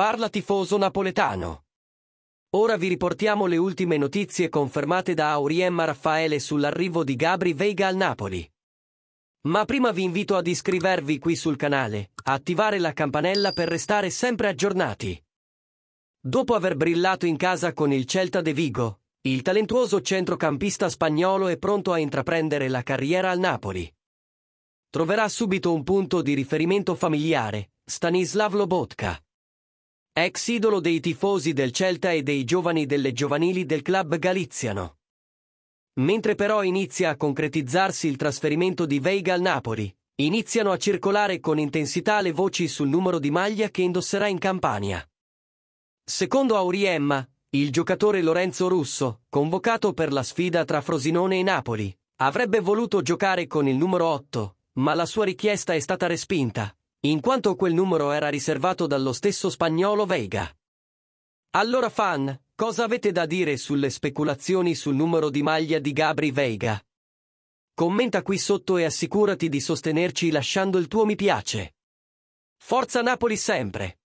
Parla tifoso napoletano. Ora vi riportiamo le ultime notizie confermate da Auriemma Raffaele sull'arrivo di Gabri Veiga al Napoli. Ma prima vi invito ad iscrivervi qui sul canale, attivare la campanella per restare sempre aggiornati. Dopo aver brillato in casa con il Celta de Vigo, il talentuoso centrocampista spagnolo è pronto a intraprendere la carriera al Napoli. Troverà subito un punto di riferimento familiare, Stanislav Lobotka. Ex idolo dei tifosi del Celta e dei giovani delle giovanili del club galiziano. Mentre però inizia a concretizzarsi il trasferimento di Veiga al Napoli, iniziano a circolare con intensità le voci sul numero di maglia che indosserà in Campania. Secondo Auriemma, il giocatore Lorenzo Russo, convocato per la sfida tra Frosinone e Napoli, avrebbe voluto giocare con il numero 8, ma la sua richiesta è stata respinta, in quanto quel numero era riservato dallo stesso spagnolo Veiga. Allora fan, cosa avete da dire sulle speculazioni sul numero di maglia di Gabri Veiga? Commenta qui sotto e assicurati di sostenerci lasciando il tuo mi piace. Forza Napoli sempre!